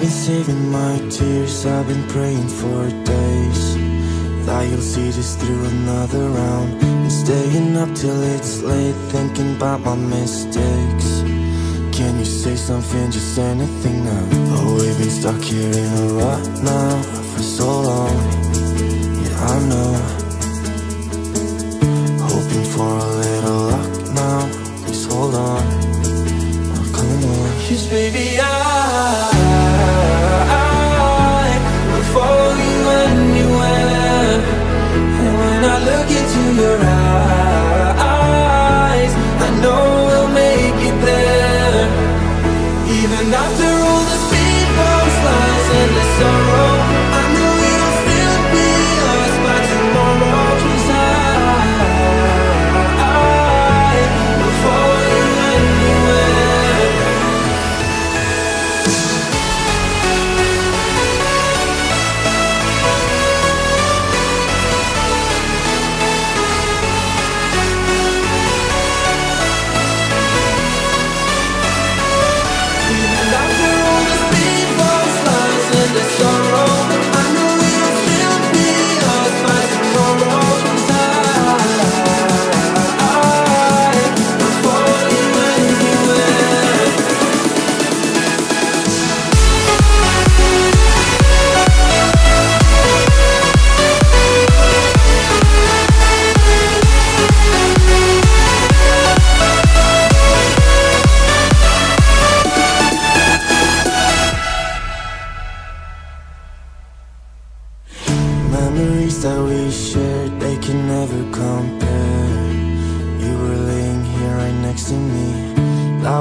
been saving my tears, I've been praying for days. That you'll see this through another round. And staying up till it's late, thinking about my mistakes. Can you say something, just anything now? Oh, we've been stuck here in a rut now For so long, yeah I know. Hoping for a little luck now, please hold on. Oh, come on Cause baby I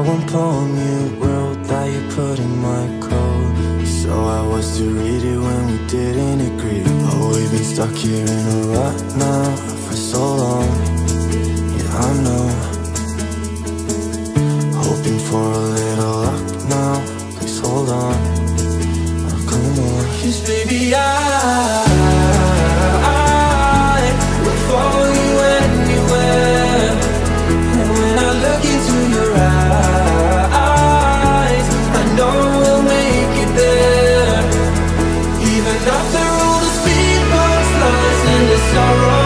one poem you wrote that you put in my coat. So I was to read it when we didn't agree. Oh, we've been stuck here in a rut now for so long. Yeah, I know. Hoping for a sorrow.